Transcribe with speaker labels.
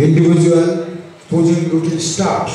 Speaker 1: individual posing looking star.